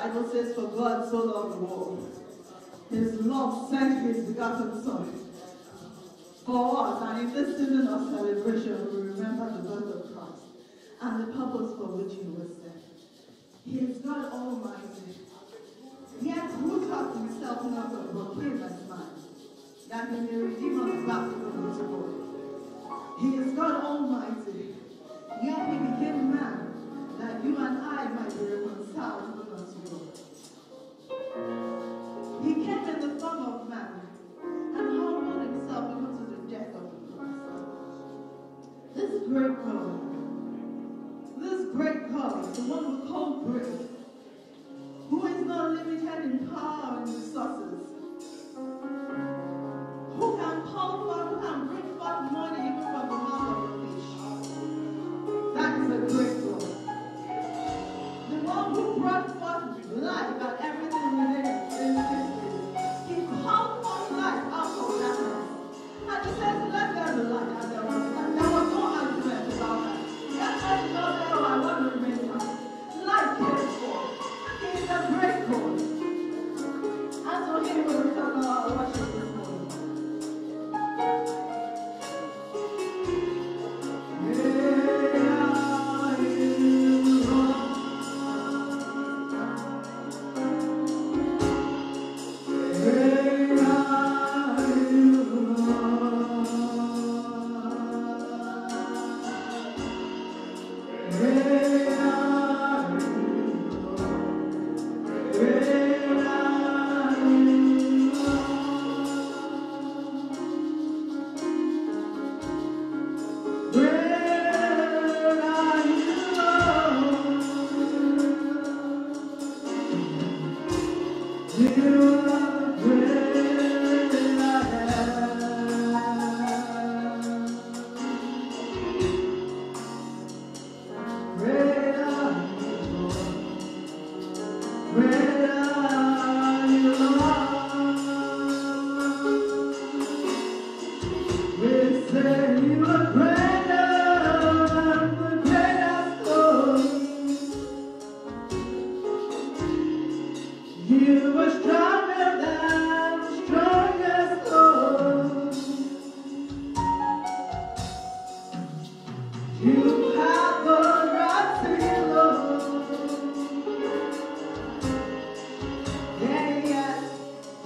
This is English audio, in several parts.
Bible says, for God so loved the world. His love sent his begotten son for us. And in this of celebration, we remember the birth of Christ and the purpose for which he was sent. He is God Almighty. Yet who taught himself nothing but came as man, that he may redeem us back from his glory. He is God Almighty. Yet he became man, that you and I might be reconciled the one call great, who is not limited in power and resources, who can call forth, who can bring forth money even from the mouth of a fish. That is a great God. The one who brought forth life and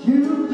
You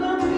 나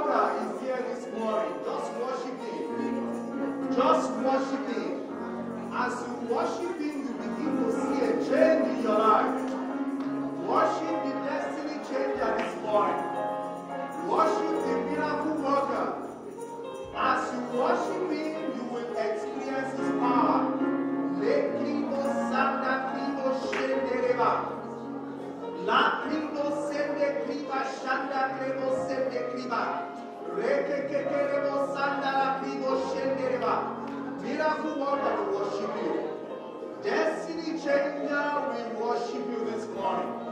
miracle is here this morning. Just worship him. Just worship him. As you worship him, you begin to see a change kriba shanda sende kriba. Reke sanda la krimo shendereba. Miracle worker, we worship you. Destiny changer, we worship you this morning.